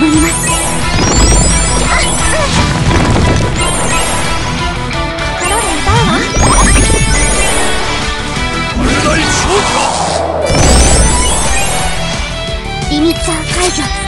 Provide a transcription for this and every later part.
頑ります。リミッター解除。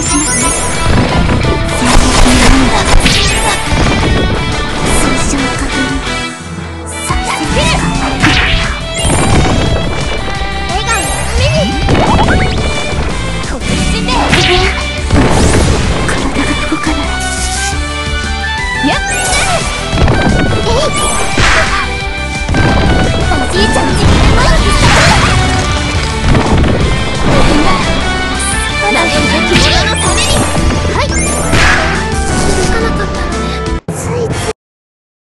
Música